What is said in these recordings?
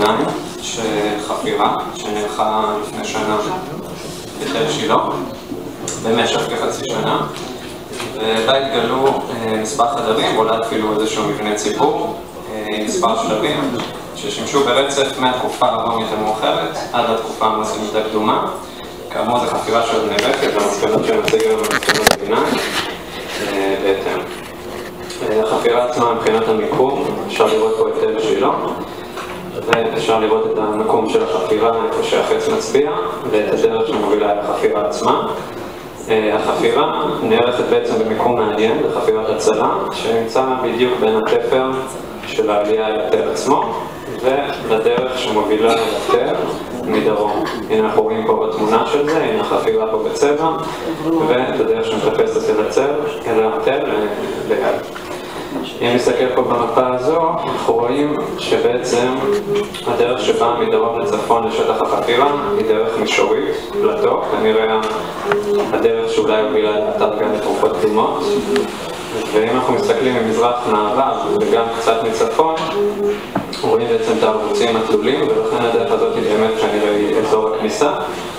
ביניים, חפירה שנערכה לפני שנה בתל שילה, במשך כחצי שנה, ובה התגלו מספר חדרים, אולי אפילו איזשהו מבנה ציבור, עם מספר שלבים, ששימשו ברצף מהתקופה הרומית המאוחרת עד לתקופה המוסלמית הקדומה. כאמור, זו חפירה שעוד נערכת, והמסקנות שנציג היום במסקנות ביניים בהתאם. החפירה עצמה מבחינת המיקום, אפשר לראות פה את תל שילה, ואפשר לראות את המקום של החפירה, איפה שהחץ מצביע, ואת הדרך שמובילה אל החפירה עצמה. החפירה נערכת בעצם במיקום מעניין, בחפירת הצלה, שנמצא בדיוק בין התפר של העלייה אל התל עצמו, ולדרך שמובילה אל התל מדרום. הנה אנחנו רואים פה בתמונה של זה, הנה החפירה פה בצבע, ואת הדרך שמחפשת אל התל ליד. אם נסתכל פה במפה הזו, אנחנו רואים שבעצם הדרך שבאה מדרום לצפון לשטח החפירה היא דרך מישורית, פלטו, כנראה הדרך שאולי הובילה לאתר גן לתרופות קדומות. ואם אנחנו מסתכלים ממזרח-מערב וגם קצת מצפון, רואים בעצם את הערוצים התלולים ולכן הדרך הזאת היא באמת כנראה היא אזור הכניסה.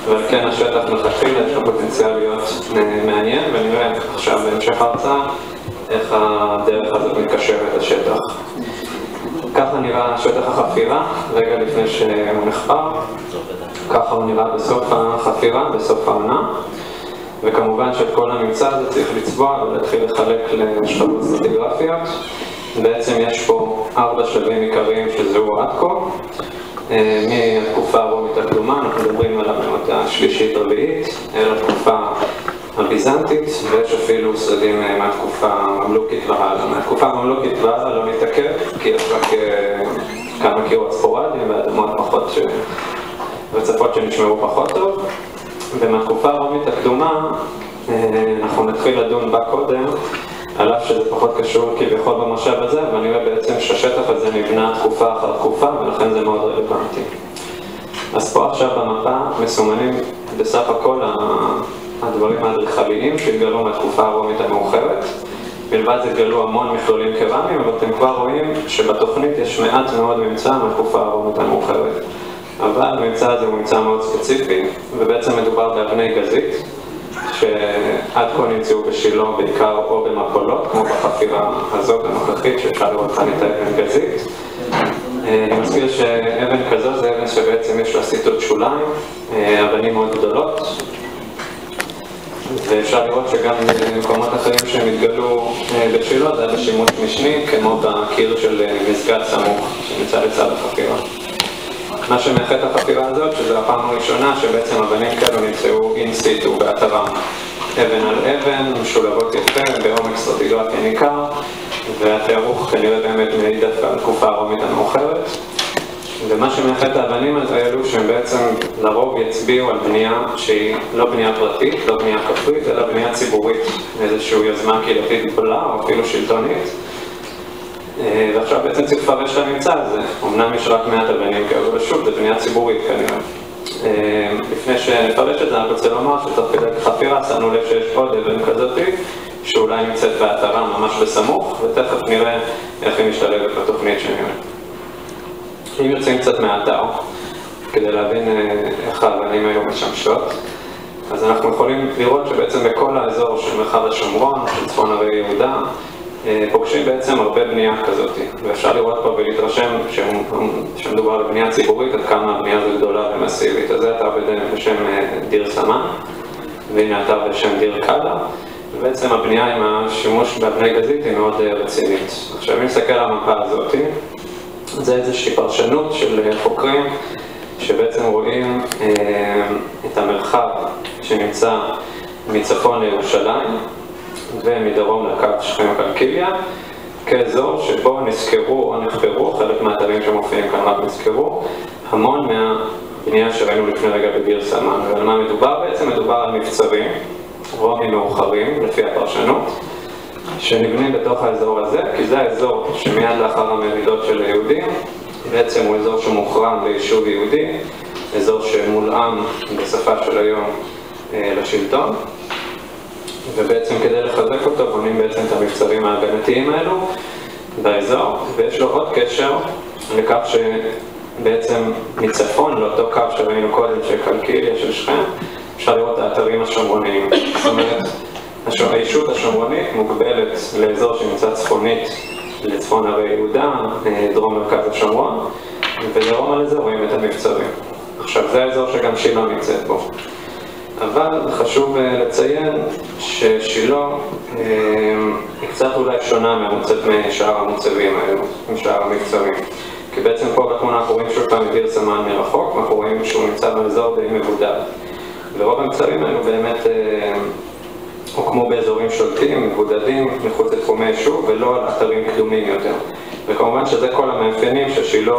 ועל כן השטח מלכתחילה יש לו פוטנציאל להיות מעניין ונראה עכשיו בהמשך ההרצאה איך הדרך הזאת מתקשרת לשטח. ככה נראה שטח החפירה, רגע לפני שהוא נחפר, ככה הוא נראה בסוף החפירה, בסוף העונה. וכמובן שאת כל הממצא הזה צריך לצבוע ולהתחיל לחלק לשכבות סטטיגרפיות. בעצם יש פה ארבע שלבים עיקריים שזהו עד כה. מהתקופה הרומית הקדומה, אנחנו מדברים על המאות השלישית-רביעית, אל התקופה הביזנטית, ויש אפילו שרידים מהתקופה הממלוכית והלאה. מהתקופה הממלוכית והלאה לא נתעכב, כי יש רק כמה קירות ספורדיים ואדמות פחות רצפות שנשמרו פחות טוב. ומהתקופה הרומית הקדומה אנחנו נתחיל לדון בה קודם, על אף שזה פחות קשור כביכול במושב הזה, ואני רואה בעצם שהשטח הזה נבנה תקופה אחר תקופה, ולכן זה מאוד רלוונטי. אז פה עכשיו במפה מסומנים בסך הכל הדברים האדריכליים שהתגלו מהתקופה הרומית המאוחרת. מלבד זה התגלו המון מכלולים קרמיים, אבל אתם כבר רואים שבתוכנית יש מעט מאוד ממצא מהתקופה הרומית המאוחרת. אבל הממצא הזה הוא ממצא מאוד ספציפי, ובעצם מדובר באבני גזית, שעד כה נמצאו בשילה בעיקר או במפולות, כמו בחפירה הזאת הנוכחית, שאפשר לראות כאן את האבן גזית. אני מזכיר שאבן כזו זה אבן שבעצם יש לה סיתות שוליים, אבנים מאוד גדולות, ואפשר לראות שגם במקומות אחרים שהם התגלו בשילה זה היה בשימוש משני, כמו בקיר של מסגד סמוך שנמצא לצד החפירה. מה שמייחד את החפירה הזאת, שזו הפעם הראשונה שבעצם אבנים כאלו נמצאו in situ. אבן על אבן, משולבות יפה, בעומק סטרטיגרפי ניכר, והתארוך כנראה באמת מעיד דווקא על התקופה הרומית המאוחרת. ומה שמייחד את האבנים האלו, שהם בעצם לרוב יצביעו על בנייה שהיא לא בנייה פרטית, לא בנייה כפרית, אלא בנייה ציבורית, איזושהי יוזמה קהילתית גדולה או אפילו שלטונית. ועכשיו בעצם צריך לפרש את הממצא הזה, אמנם יש רק מעט אבנים כאלו, אבל שוב, זה בנייה ציבורית כנראה. לפני שנפרש את זה, אני רוצה לומר שתוך כדי חפירה שמנו לב שיש עוד אבן כזאתי, שאולי נמצאת באתרה ממש בסמוך, ותכף נראה איך היא משתלבת בתוכנית שנראה. אם יוצאים קצת מהאתר, כדי להבין איך האבנים היו משמשות, אז אנחנו יכולים לראות שבעצם בכל האזור של מרחב השומרון, של צפון הרי יהודה, פוגשים בעצם הרבה בנייה כזאת, ואפשר לראות פה ולהתרשם שמדובר על בנייה ציבורית, עד כמה הבנייה הזו גדולה ומסיבית. אז זה אתר בשם דיר סמן, והנה אתר בשם דיר קאלה, ובעצם הבנייה עם השימוש באבני גזית היא מאוד רצינית. עכשיו אם נסתכל על המפה הזאת, זה איזושהי פרשנות של חוקרים שבעצם רואים את המרחב שנמצא מצפון לירושלים, ומדרום לקו שכם קלקיליה, כאזור שבו נזכרו או נחפרו, חלק מהאתרים שמופיעים כאן רק נזכרו, המון מהבנייה שראינו לפני רגע בביר סמן. ועל מה מדובר בעצם? מדובר על מבצרים, רומים מאוחרים, לפי הפרשנות, שנבנים בתוך האזור הזה, כי זה האזור שמיד לאחר המרידות של היהודים, בעצם הוא אזור שמוחרם ליישוב יהודי, אזור שמולאם בשפה של היום לשלטון. ובעצם כדי לחזק אותו בונים בעצם את המבצרים ההגנתיים האלו באזור, ויש לו עוד קשר לכך בעצם מצפון לאותו קו שראינו קודם של קלקיליה של שכם, אפשר לראות את האתרים השומרוניים. זאת אומרת, הישות השומרונית מוגבלת לאזור שנמצא צפונית לצפון הרי יהודה, דרום מרכז השומרון, ודרומה לזה רואים את המבצרים. עכשיו, זה האזור שגם שילה נמצאת בו. אבל חשוב לציין ששילה היא קצת אולי שונה משאר המוצבים האלו, משאר המבצרים. כי בעצם פה בתמונה אנחנו רואים שוב פעם את עיר סמן מרחוק, ואנחנו רואים שהוא נמצא באזור די מבודד. ורוב המבצרים האלו באמת הוקמו באזורים שולטים, מבודדים, מחוץ לתחומי יישוב, ולא על אתרים קדומים יותר. וכמובן שזה כל המאפיינים ששילה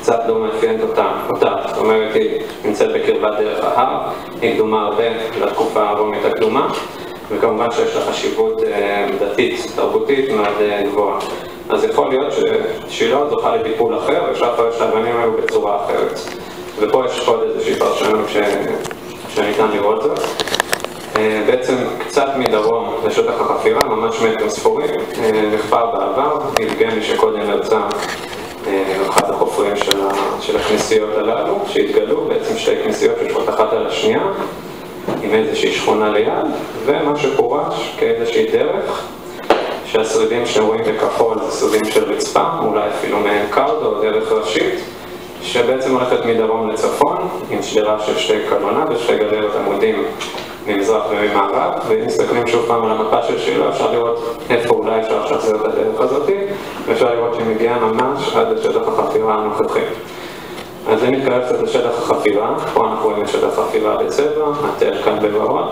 קצת לא מאפיינת אותה, זאת אומרת היא נמצאת בקרבת דרך ההר, היא קדומה הרבה לתקופה הרומית הקדומה, וכמובן שיש לה חשיבות דתית, תרבותית מאוד גבוהה. אז יכול להיות ששילה זוכה לטיפול אחר, ואפשר לפרש את האבנים האלו בצורה אחרת. ופה יש עוד איזושהי פרשנות שניתן לראות זאת. בעצם קצת מדרום לשטח החפירה, ממש מטרים ספורים, נחפר בעבר, יבגני שקודם הרצה אחד החופרים של הכנסיות הללו, שהתגלו, בעצם שתי כנסיות שיושבות אחת על השנייה, עם איזושהי שכונה ליד, ומה שפורש כאיזושהי דרך, שהשרידים שאתם רואים בכחול זה שרידים של רצפה, אולי אפילו מעין קרדו או דרך ראשית, שבעצם הולכת מדרום לצפון, עם שדרה של שתי קלונה ושתי גלריות עמודים ממזרח וממערב, ואם מסתכלים שוב פעם על המפה של שילה, אפשר לראות איפה אולי אפשר לשחזר את הדרך הזאת, ואפשר לראות שהיא מגיעה ממש עד לשטח החפירה הנוכחי. אז אני מתקרב קצת לשטח החפירה, פה אנחנו רואים את שטח החפירה בצבע, התל כאן בוורוד,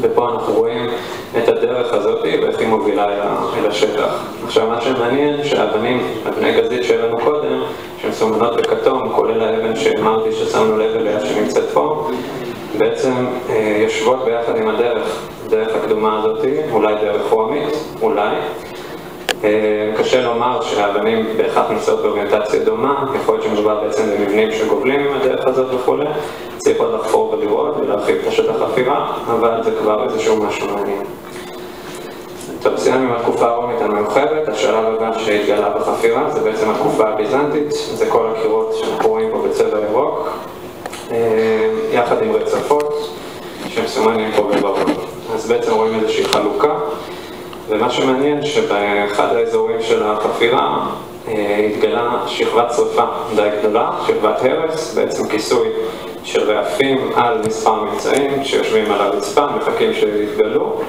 ופה אנחנו רואים את הדרך הזאת ואיך היא מובילה אל השטח. עכשיו מה שמעניין שהאבנים, אבני גזית שהראינו קודם, שהן מסומנות בכתום, כולל האבן שאמרתי ששמנו לב אליה שנמצאת פה, בעצם יושבות ביחד עם הדרך, הדרך הקדומה הזאת, אולי דרך רומית, אולי. קשה לומר שהאבנים בהכרח נמצאות באוריינטציה דומה, יכול להיות שמדובר בעצם במבנים שגובלים עם הדרך הזאת וכו', צריך עוד לחפור ולראות ולהרחיב את השטח החפירה, אבל זה כבר איזשהו משהו מעניין. טוב, סיימנו עם התקופה הרומית המאוחרת, השלב הבא שהתגלה בחפירה זה בעצם התקופה הביזנטית, זה כל הקירות שאנחנו רואים פה בצבע ירוק, יחד עם רצפות שמסומנים פה בוורוד. אז בעצם רואים איזושהי חלוקה, ומה שמעניין שבאחד האזורים של החפירה התגלה שכבת שרפה די גדולה, שכבת הרס, בעצם כיסוי של רעפים על מספר מבצעים שיושבים על הרצפה, מחכים שיתגלו,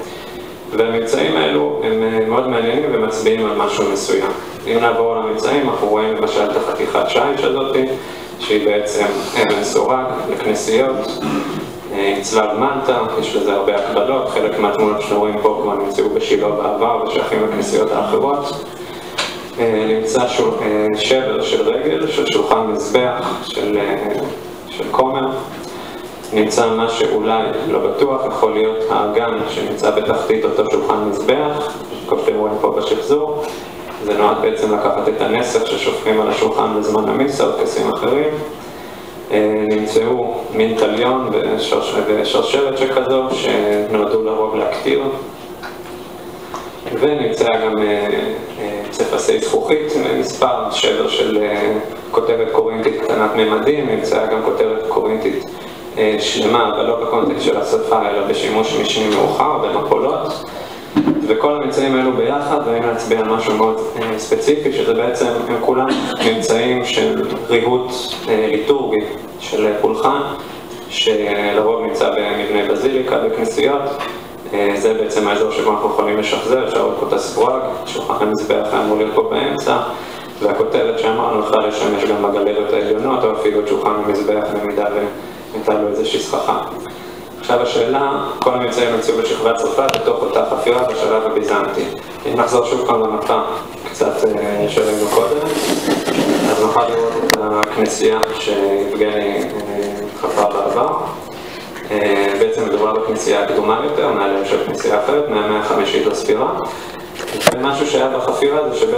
והמבצעים האלו הם מאוד מעניינים ומצביעים על משהו מסוים. אם נעבור על המבצעים, אנחנו רואים למשל את החתיכת שיש הזאת, שהיא בעצם סורג לכנסיות, עם צלב מנטה, יש לזה הרבה הקבלות, חלק מהתמונות שאתם רואים פה כבר נמצאו בשילה בעבר ושייכים לכנסיות האחרות. נמצא שבר של רגל, של שולחן מזבח, של כומר. נמצא מה שאולי לא בטוח, יכול להיות האגן שנמצא בתחתית אותו שולחן מזבח, כמו שאתם רואים פה בשחזור. זה נועד בעצם לקחת את הנסך ששופכים על השולחן בזמן המיסה או טקסים אחרים. נמצאו מין תליון ושרשרת שכזו שנועדו לרוב להקטיר. ונמצאה גם פסיפסי זכוכית, מספר שבר של כותרת קורינטית קטנת ממדים, נמצאה גם כותרת קורינטית שלמה, אבל לא בקונטקסט של השפה, אלא בשימוש משני מאוחר, במפולות. וכל הממצאים האלו ביחד, ואם נצביע על משהו מאוד ספציפי, שזה בעצם, הם כולם ממצאים של ריהוט ליטורגי של פולחן, שלרוב נמצא במבנה בזיליקה, בכנסיות. זה בעצם האזור שבו אנחנו יכולים לשחזר, אפשר לראות פה את הסבורג, שולחן המזבח אמור להיות פה באמצע, והכותרת שאמרנו יכולה לשמש גם בגלריות העליונות, או אפילו את שולחן המזבח במידה והייתה לו איזושהי סככה. עכשיו השאלה, כל הממצאים נמצאו בשכבת שרפה בתוך אותה חפירה בשלב הביזנטי. אם נחזור שוב פעם למפה, קצת שראינו קודם, אז נוכל לראות את הכנסייה שיבגני חפר בעבר. בעצם מדובר בכנסייה הקדומה יותר, מעליהם של כנסייה אחרת, מהמאה החמישית לספירה. ומשהו שהיה בחפירה זה שבעצם